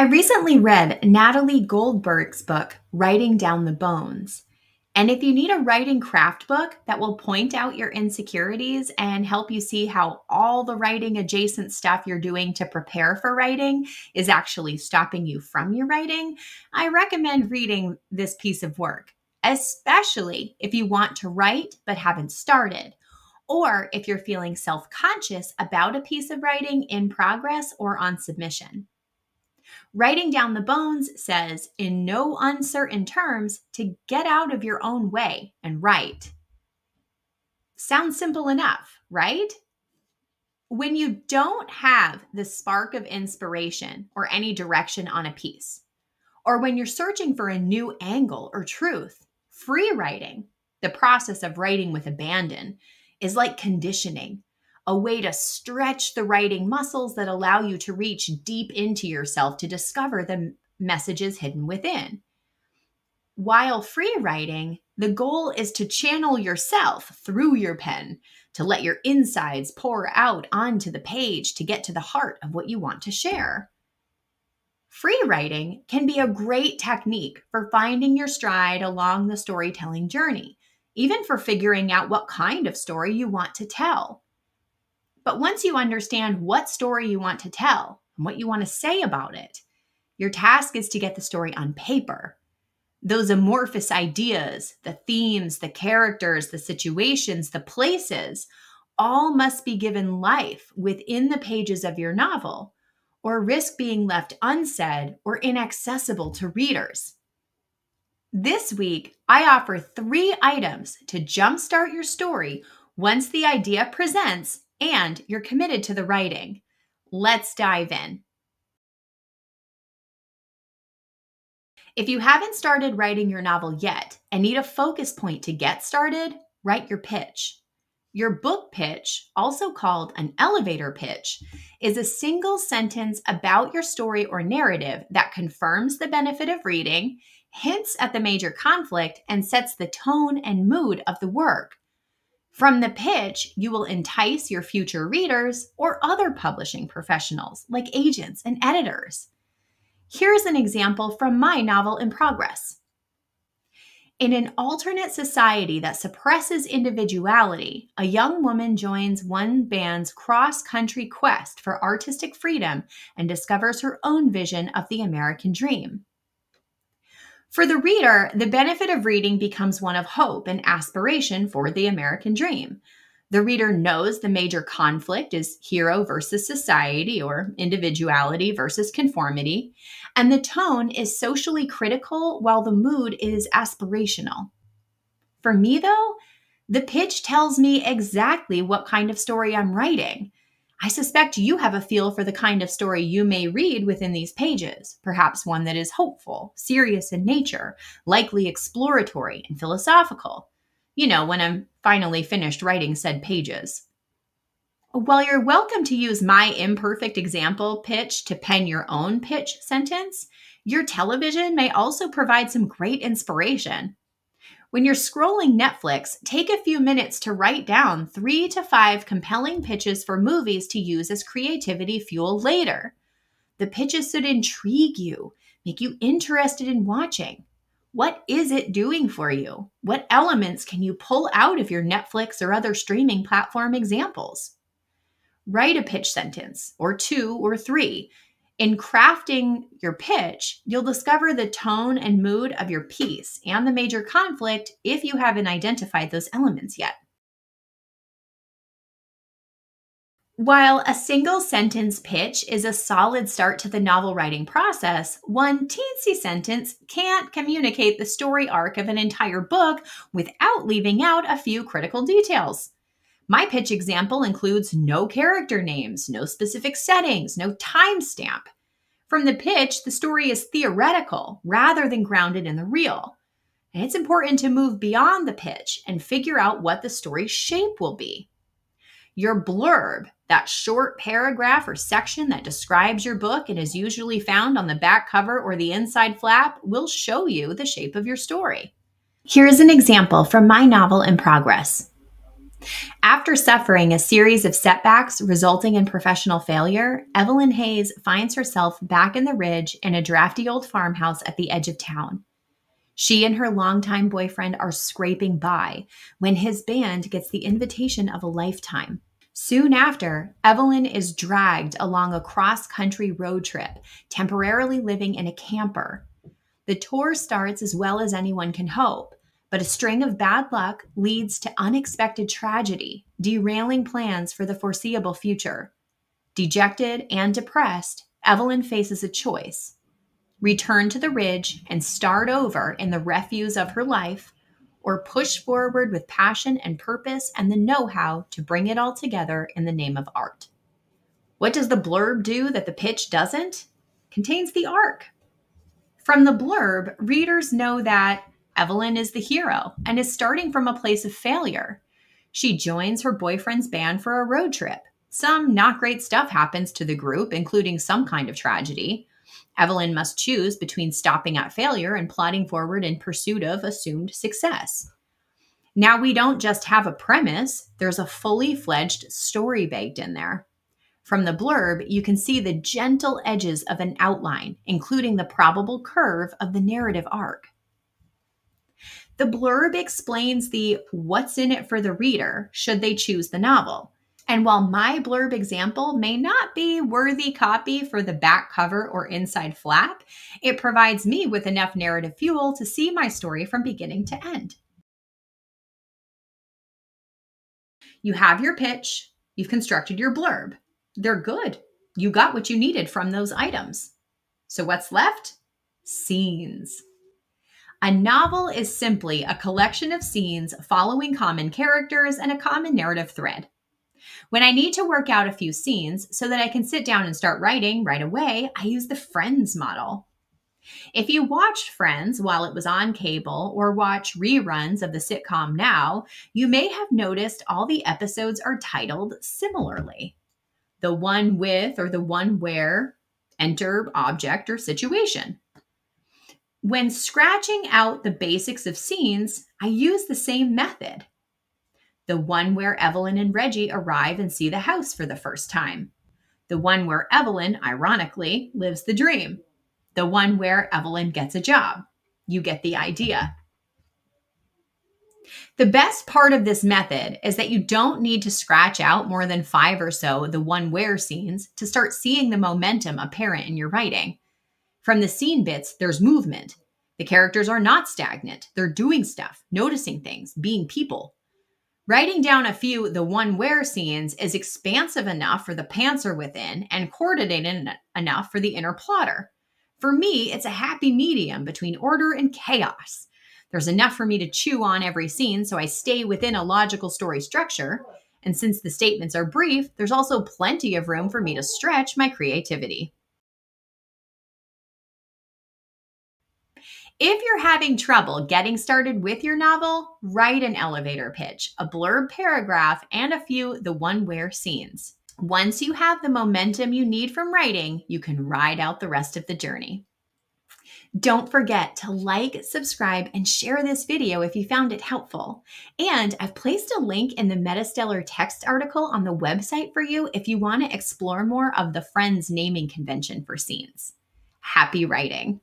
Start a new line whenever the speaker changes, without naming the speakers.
I recently read Natalie Goldberg's book, Writing Down the Bones. And if you need a writing craft book that will point out your insecurities and help you see how all the writing adjacent stuff you're doing to prepare for writing is actually stopping you from your writing, I recommend reading this piece of work, especially if you want to write but haven't started, or if you're feeling self conscious about a piece of writing in progress or on submission. Writing down the bones says, in no uncertain terms, to get out of your own way and write. Sounds simple enough, right? When you don't have the spark of inspiration or any direction on a piece, or when you're searching for a new angle or truth, free writing, the process of writing with abandon, is like conditioning a way to stretch the writing muscles that allow you to reach deep into yourself to discover the messages hidden within. While free writing, the goal is to channel yourself through your pen, to let your insides pour out onto the page to get to the heart of what you want to share. Free writing can be a great technique for finding your stride along the storytelling journey, even for figuring out what kind of story you want to tell. But once you understand what story you want to tell and what you want to say about it, your task is to get the story on paper. Those amorphous ideas, the themes, the characters, the situations, the places, all must be given life within the pages of your novel or risk being left unsaid or inaccessible to readers. This week, I offer three items to jumpstart your story once the idea presents and you're committed to the writing. Let's dive in. If you haven't started writing your novel yet and need a focus point to get started, write your pitch. Your book pitch, also called an elevator pitch, is a single sentence about your story or narrative that confirms the benefit of reading, hints at the major conflict, and sets the tone and mood of the work. From the pitch, you will entice your future readers or other publishing professionals like agents and editors. Here's an example from my novel in progress. In an alternate society that suppresses individuality, a young woman joins one band's cross country quest for artistic freedom and discovers her own vision of the American dream. For the reader, the benefit of reading becomes one of hope and aspiration for the American dream. The reader knows the major conflict is hero versus society or individuality versus conformity, and the tone is socially critical while the mood is aspirational. For me, though, the pitch tells me exactly what kind of story I'm writing. I suspect you have a feel for the kind of story you may read within these pages, perhaps one that is hopeful, serious in nature, likely exploratory and philosophical. You know, when I'm finally finished writing said pages. While you're welcome to use my imperfect example pitch to pen your own pitch sentence, your television may also provide some great inspiration. When you're scrolling Netflix, take a few minutes to write down three to five compelling pitches for movies to use as creativity fuel later. The pitches should intrigue you, make you interested in watching. What is it doing for you? What elements can you pull out of your Netflix or other streaming platform examples? Write a pitch sentence, or two or three, in crafting your pitch, you'll discover the tone and mood of your piece and the major conflict if you haven't identified those elements yet. While a single sentence pitch is a solid start to the novel writing process, one teensy sentence can't communicate the story arc of an entire book without leaving out a few critical details. My pitch example includes no character names, no specific settings, no timestamp. From the pitch, the story is theoretical rather than grounded in the real. And it's important to move beyond the pitch and figure out what the story's shape will be. Your blurb, that short paragraph or section that describes your book and is usually found on the back cover or the inside flap, will show you the shape of your story. Here is an example from my novel in progress. After suffering a series of setbacks resulting in professional failure, Evelyn Hayes finds herself back in the ridge in a drafty old farmhouse at the edge of town. She and her longtime boyfriend are scraping by when his band gets the invitation of a lifetime. Soon after, Evelyn is dragged along a cross country road trip, temporarily living in a camper. The tour starts as well as anyone can hope, but a string of bad luck leads to unexpected tragedy, derailing plans for the foreseeable future. Dejected and depressed, Evelyn faces a choice return to the ridge and start over in the refuse of her life, or push forward with passion and purpose and the know how to bring it all together in the name of art. What does the blurb do that the pitch doesn't? Contains the arc. From the blurb, readers know that Evelyn is the hero and is starting from a place of failure. She joins her boyfriend's band for a road trip. Some not great stuff happens to the group, including some kind of tragedy. Evelyn must choose between stopping at failure and plodding forward in pursuit of assumed success. Now, we don't just have a premise, there's a fully fledged story baked in there. From the blurb, you can see the gentle edges of an outline, including the probable curve of the narrative arc. The blurb explains the what's in it for the reader should they choose the novel. And while my blurb example may not be worthy copy for the back cover or inside flap, it provides me with enough narrative fuel to see my story from beginning to end. You have your pitch, you've constructed your blurb. They're good. You got what you needed from those items. So, what's left? Scenes. A novel is simply a collection of scenes following common characters and a common narrative thread. When I need to work out a few scenes so that I can sit down and start writing right away, I use the Friends model. If you watched Friends while it was on cable or watch reruns of the sitcom now, you may have noticed all the episodes are titled similarly the one with or the one where, enter object or situation. When scratching out the basics of scenes, I use the same method the one where Evelyn and Reggie arrive and see the house for the first time, the one where Evelyn, ironically, lives the dream, the one where Evelyn gets a job. You get the idea. The best part of this method is that you don't need to scratch out more than five or so the one where scenes to start seeing the momentum apparent in your writing. From the scene bits, there's movement. The characters are not stagnant, they're doing stuff, noticing things, being people. Writing down a few the one where scenes is expansive enough for the pantser within and coordinated enough for the inner plotter. For me, it's a happy medium between order and chaos. There's enough for me to chew on every scene, so I stay within a logical story structure. And since the statements are brief, there's also plenty of room for me to stretch my creativity. If you're having trouble getting started with your novel, write an elevator pitch, a blurb paragraph, and a few the one where scenes. Once you have the momentum you need from writing, you can ride out the rest of the journey. Don't forget to like, subscribe, and share this video if you found it helpful. And I've placed a link in the Metastellar text article on the website for you if you want to explore more of the Friends naming convention for scenes. Happy writing!